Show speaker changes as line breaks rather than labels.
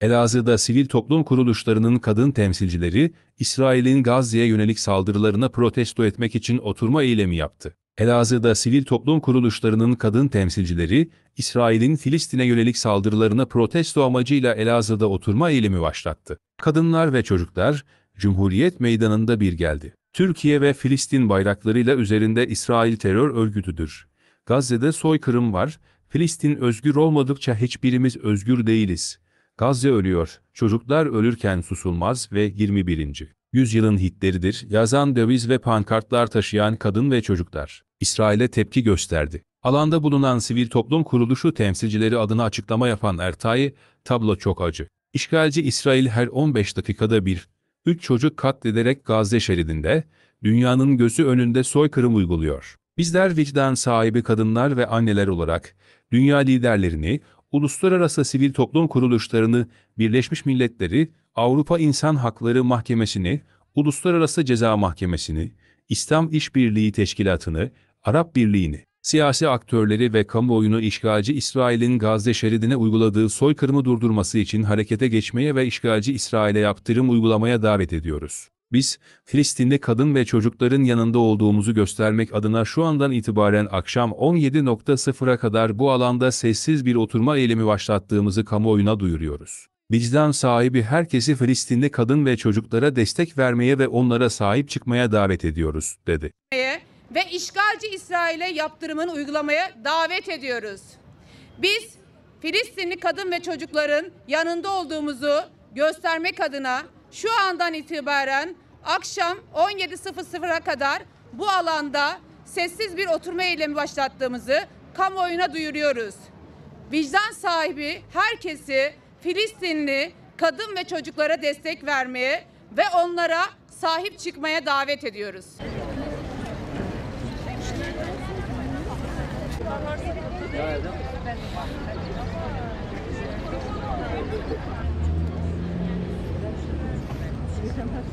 Elazığ'da sivil toplum kuruluşlarının kadın temsilcileri, İsrail'in Gazze'ye yönelik saldırılarına protesto etmek için oturma eylemi yaptı. Elazığ'da sivil toplum kuruluşlarının kadın temsilcileri, İsrail'in Filistin'e yönelik saldırılarına protesto amacıyla Elazığ'da oturma eylemi başlattı. Kadınlar ve çocuklar, Cumhuriyet Meydanı'nda bir geldi. Türkiye ve Filistin bayraklarıyla üzerinde İsrail terör örgütüdür. Gazze'de soykırım var, Filistin özgür olmadıkça hiçbirimiz özgür değiliz. Gazze ölüyor, çocuklar ölürken susulmaz ve 21. yüzyılın hitleridir, yazan döviz ve pankartlar taşıyan kadın ve çocuklar. İsrail'e tepki gösterdi. Alanda bulunan sivil toplum kuruluşu temsilcileri adına açıklama yapan Ertay, tablo çok acı. İşgalci İsrail her 15 dakikada bir, 3 çocuk katlederek Gazze şeridinde, dünyanın gözü önünde soykırım uyguluyor. Bizler vicdan sahibi kadınlar ve anneler olarak, dünya liderlerini, uluslararası sivil toplum kuruluşlarını, Birleşmiş Milletleri, Avrupa İnsan Hakları Mahkemesi'ni, Uluslararası Ceza Mahkemesi'ni, İslam İşbirliği Teşkilatı'nı, Arap Birliği'ni, siyasi aktörleri ve kamuoyunu işgalci İsrail'in Gazze şeridine uyguladığı soykırımı durdurması için harekete geçmeye ve işgalci İsrail'e yaptırım uygulamaya davet ediyoruz. Biz, Filistin'de kadın ve çocukların yanında olduğumuzu göstermek adına şu andan itibaren akşam 17.00'a kadar bu alanda sessiz bir oturma eylemi başlattığımızı kamuoyuna duyuruyoruz. Vicdan sahibi herkesi Filistin'de kadın ve çocuklara destek vermeye ve onlara sahip çıkmaya davet ediyoruz, dedi.
ve işgalci İsrail'e yaptırımını uygulamaya davet ediyoruz. Biz Filistinli kadın ve çocukların yanında olduğumuzu göstermek adına şu andan itibaren akşam 17.00'a kadar bu alanda sessiz bir oturma eylemi başlattığımızı kamuoyuna duyuruyoruz. Vicdan sahibi herkesi Filistinli kadın ve çocuklara destek vermeye ve onlara sahip çıkmaya davet ediyoruz.